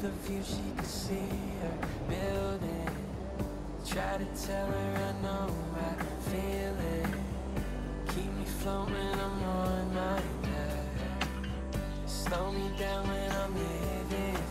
the view, she could see her building. Try to tell her I know I feel it. Keep me floating, I'm on my back. Slow me down when I'm living